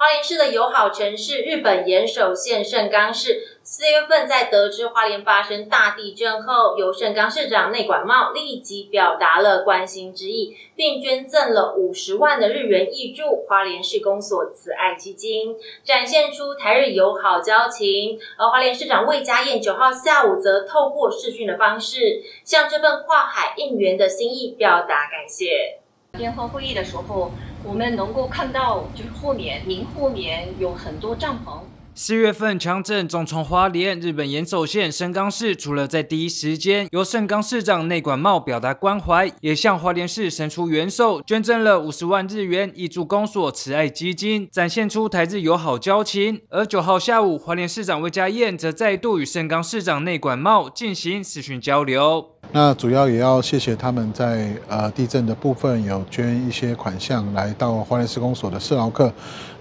花莲市的友好城市日本岩手县盛冈市，四月份在得知花莲发生大地震后，由盛冈市长内管茂立即表达了关心之意，并捐赠了五十万的日元挹注花莲市公所慈爱基金，展现出台日友好交情。而花莲市长魏家燕九号下午则透过视讯的方式，向这份跨海应援的心意表达感谢。电话会议的时候，我们能够看到，就是后面明后面有很多帐篷。四月份强震重创花莲，日本岩手县盛冈市除了在第一时间由盛冈市长内管茂表达关怀，也向花莲市伸出援手，捐赠了五十万日元以助公所慈爱基金，展现出台日友好交情。而九号下午，花莲市长魏家燕则再度与盛冈市长内管茂进行视讯交流。那主要也要谢谢他们在呃地震的部分有捐一些款项来到花莲施工所的社劳克，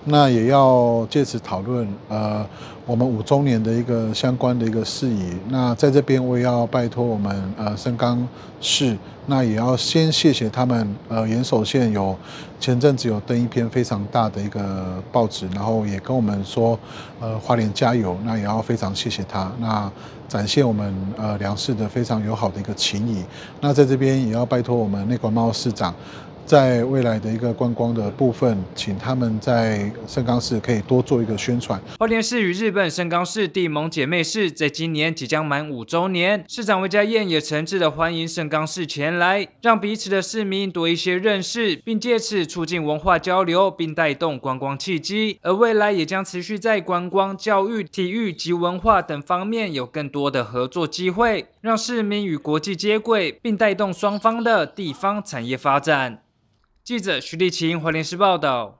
那也要借此讨论呃我们五周年的一个相关的一个事宜。那在这边我也要拜托我们呃深冈市，那也要先谢谢他们呃岩手县有前阵子有登一篇非常大的一个报纸，然后也跟我们说呃花莲加油，那也要非常谢谢他。那展现我们呃粮食的非常友好的一个情谊。那在这边也要拜托我们内关贸市长。在未来的一个观光的部分，请他们在盛冈市可以多做一个宣传。花莲市与日本盛冈市地盟姐妹市，在今年即将满五周年，市长魏家燕也诚挚的欢迎盛冈市前来，让彼此的市民多一些认识，并借此促进文化交流，并带动观光契机。而未来也将持续在观光、教育、体育及文化等方面有更多的合作机会，让市民与国际接轨，并带动双方的地方产业发展。记者徐立琴，华联市报道。